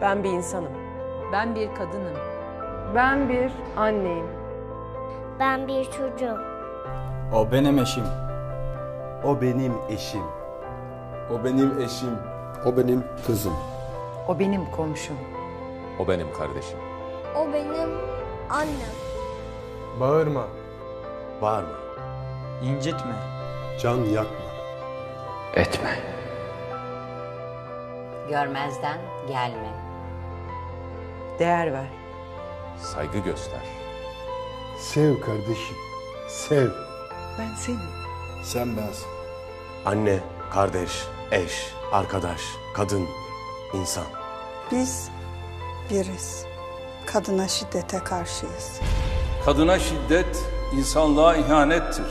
Ben bir insanım. Ben bir kadınım. Ben bir anneyim. Ben bir çocuğum. O benim eşim. O benim eşim. O benim eşim. O benim kızım. O benim komşum. O benim kardeşim. O benim annem. Bağırma. Bağırma. İncitme. Can yakma. Etme. Görmezden gelme. Değer ver. Saygı göster. Sev kardeşim. Sev. Ben senim. Sen bensin. Anne, kardeş, eş, arkadaş, kadın, insan. Biz biriz. Kadına şiddete karşıyız. Kadına şiddet insanlığa ihanettir.